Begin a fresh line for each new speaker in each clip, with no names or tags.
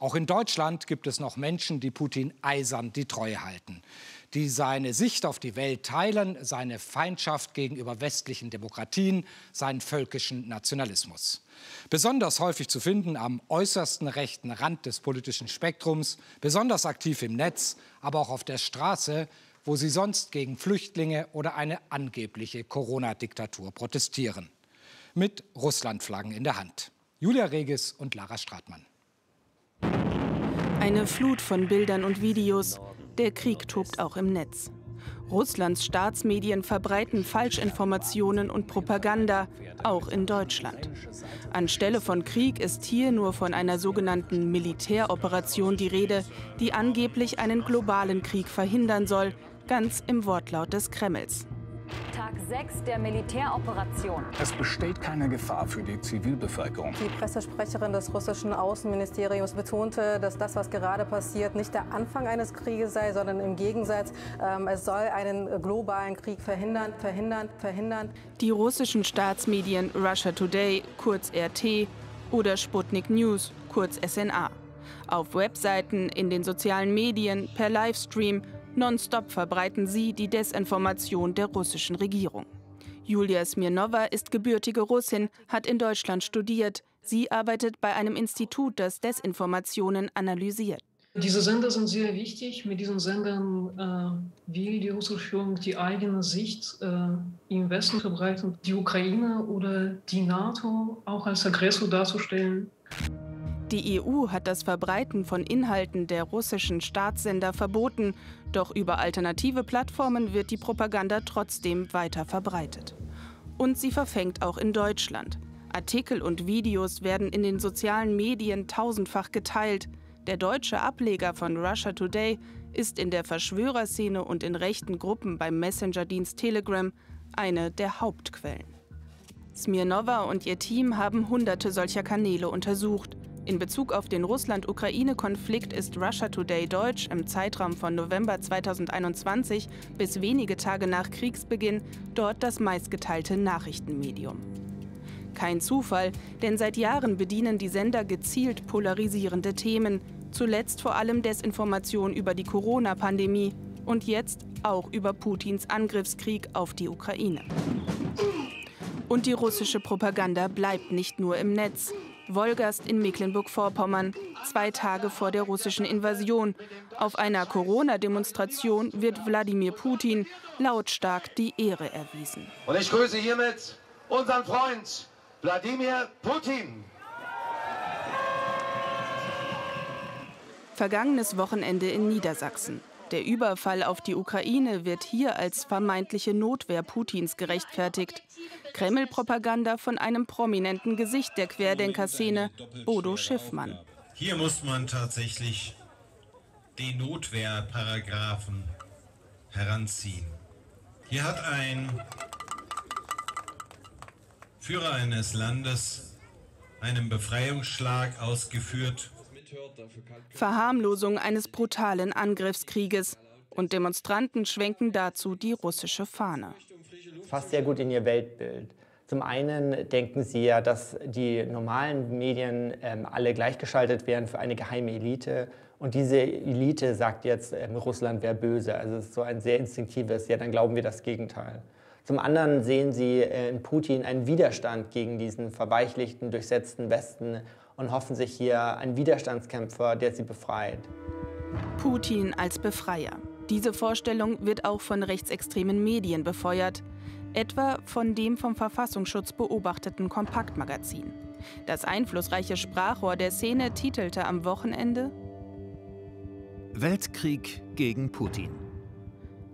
Auch in Deutschland gibt es noch Menschen, die Putin eisern die Treue halten, die seine Sicht auf die Welt teilen, seine Feindschaft gegenüber westlichen Demokratien, seinen völkischen Nationalismus. Besonders häufig zu finden am äußersten rechten Rand des politischen Spektrums, besonders aktiv im Netz, aber auch auf der Straße, wo sie sonst gegen Flüchtlinge oder eine angebliche Corona-Diktatur protestieren. Mit Russlandflaggen in der Hand. Julia Regis und Lara Stratmann.
Eine Flut von Bildern und Videos. Der Krieg tobt auch im Netz. Russlands Staatsmedien verbreiten Falschinformationen und Propaganda, auch in Deutschland. Anstelle von Krieg ist hier nur von einer sogenannten Militäroperation die Rede, die angeblich einen globalen Krieg verhindern soll, ganz im Wortlaut des Kremls.
Tag 6 der Militäroperation.
Es besteht keine Gefahr für die Zivilbevölkerung.
Die Pressesprecherin des russischen Außenministeriums betonte, dass das, was gerade passiert, nicht der Anfang eines Krieges sei, sondern im Gegensatz, ähm, es soll einen globalen Krieg verhindern, verhindern, verhindern.
Die russischen Staatsmedien Russia Today, kurz RT, oder Sputnik News, kurz SNA. Auf Webseiten, in den sozialen Medien, per Livestream Nonstop verbreiten sie die Desinformation der russischen Regierung. Julia Smirnova ist gebürtige Russin, hat in Deutschland studiert. Sie arbeitet bei einem Institut, das Desinformationen analysiert.
Diese Sender sind sehr wichtig. Mit diesen Sendern äh, will die russische Führung die eigene Sicht äh, im Westen verbreiten, die Ukraine oder die NATO auch als Aggressor darzustellen.
Die EU hat das Verbreiten von Inhalten der russischen Staatssender verboten, doch über alternative Plattformen wird die Propaganda trotzdem weiter verbreitet. Und sie verfängt auch in Deutschland. Artikel und Videos werden in den sozialen Medien tausendfach geteilt. Der deutsche Ableger von Russia Today ist in der Verschwörerszene und in rechten Gruppen beim Messenger-Dienst Telegram eine der Hauptquellen. Smirnova und ihr Team haben hunderte solcher Kanäle untersucht. In Bezug auf den Russland-Ukraine-Konflikt ist Russia Today Deutsch im Zeitraum von November 2021 bis wenige Tage nach Kriegsbeginn dort das meistgeteilte Nachrichtenmedium. Kein Zufall, denn seit Jahren bedienen die Sender gezielt polarisierende Themen, zuletzt vor allem Desinformation über die Corona-Pandemie und jetzt auch über Putins Angriffskrieg auf die Ukraine. Und die russische Propaganda bleibt nicht nur im Netz. Wolgast in Mecklenburg-Vorpommern, zwei Tage vor der russischen Invasion. Auf einer Corona-Demonstration wird Wladimir Putin lautstark die Ehre erwiesen.
Und ich grüße hiermit unseren Freund Wladimir Putin.
Vergangenes Wochenende in Niedersachsen. Der Überfall auf die Ukraine wird hier als vermeintliche Notwehr Putins gerechtfertigt. Kreml-Propaganda von einem prominenten Gesicht der Querdenkerszene, Bodo Schiffmann.
Hier muss man tatsächlich den Notwehrparagraphen heranziehen. Hier hat ein Führer eines Landes einen Befreiungsschlag ausgeführt
Verharmlosung eines brutalen Angriffskrieges. Und Demonstranten schwenken dazu die russische Fahne.
Passt sehr gut in ihr Weltbild. Zum einen denken sie ja, dass die normalen Medien ähm, alle gleichgeschaltet wären für eine geheime Elite. Und diese Elite sagt jetzt, ähm, Russland wäre böse. Also es ist so ein sehr instinktives, ja, dann glauben wir das Gegenteil. Zum anderen sehen sie äh, in Putin einen Widerstand gegen diesen verweichlichten, durchsetzten Westen und hoffen sich hier einen Widerstandskämpfer, der sie befreit.
Putin als Befreier. Diese Vorstellung wird auch von rechtsextremen Medien befeuert, etwa von dem vom Verfassungsschutz beobachteten Kompaktmagazin. Das einflussreiche Sprachrohr der Szene titelte am Wochenende
Weltkrieg gegen Putin.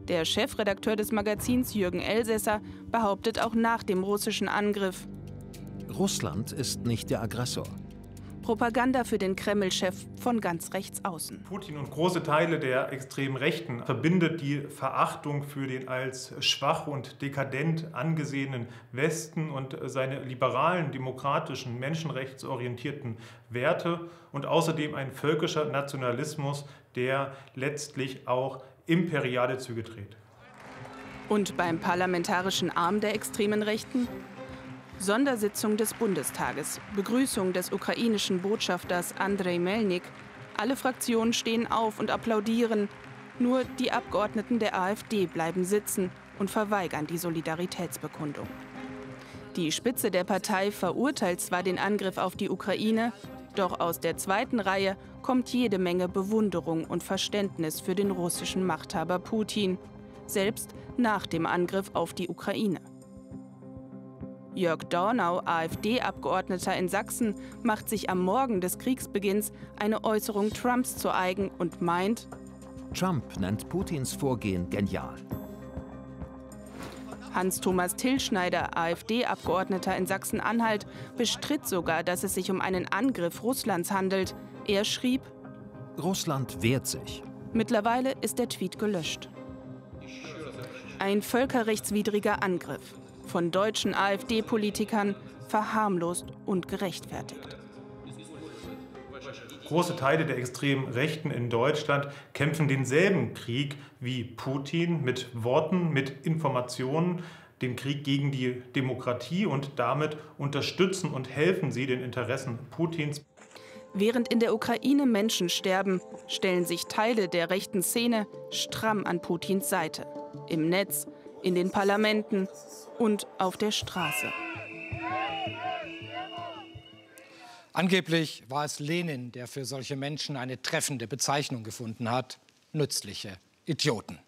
Der Chefredakteur des Magazins Jürgen Elsässer behauptet auch nach dem russischen Angriff,
Russland ist nicht der Aggressor.
Propaganda für den Kreml-Chef von ganz rechts außen.
Putin und große Teile der extremen Rechten verbindet die Verachtung für den als schwach und dekadent angesehenen Westen und seine liberalen, demokratischen, menschenrechtsorientierten Werte und außerdem ein völkischer Nationalismus, der letztlich auch imperiale Züge dreht.
Und beim parlamentarischen Arm der extremen Rechten Sondersitzung des Bundestages, Begrüßung des ukrainischen Botschafters Andrei Melnik, Alle Fraktionen stehen auf und applaudieren. Nur die Abgeordneten der AfD bleiben sitzen und verweigern die Solidaritätsbekundung. Die Spitze der Partei verurteilt zwar den Angriff auf die Ukraine, doch aus der zweiten Reihe kommt jede Menge Bewunderung und Verständnis für den russischen Machthaber Putin, selbst nach dem Angriff auf die Ukraine. Jörg Dornau, AfD-Abgeordneter in Sachsen, macht sich am Morgen des Kriegsbeginns eine Äußerung Trumps zu eigen und meint,
Trump nennt Putins Vorgehen genial.
Hans-Thomas Tillschneider, AfD-Abgeordneter in Sachsen-Anhalt, bestritt sogar, dass es sich um einen Angriff Russlands handelt. Er schrieb,
Russland wehrt sich.
Mittlerweile ist der Tweet gelöscht. Ein völkerrechtswidriger Angriff von deutschen AfD-Politikern verharmlost und gerechtfertigt.
Große Teile der extremen Rechten in Deutschland kämpfen denselben Krieg wie Putin mit Worten, mit Informationen, den Krieg gegen die Demokratie und damit unterstützen und helfen sie den Interessen Putins.
Während in der Ukraine Menschen sterben, stellen sich Teile der rechten Szene stramm an Putins Seite. Im Netz, in den Parlamenten und auf der Straße.
Angeblich war es Lenin, der für solche Menschen eine treffende Bezeichnung gefunden hat, nützliche Idioten.